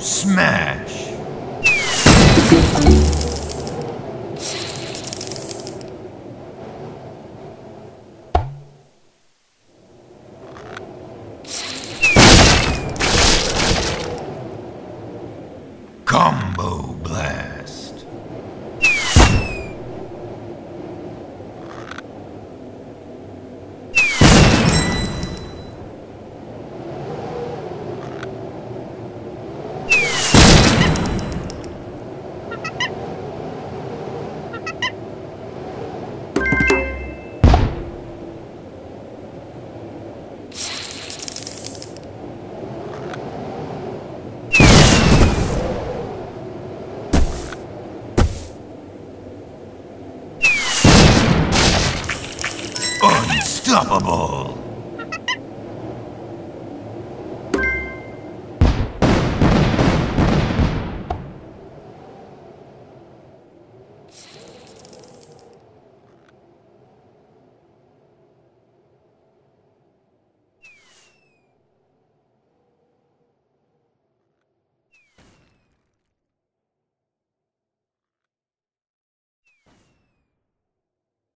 Smash! Combo Blast. Unstoppable!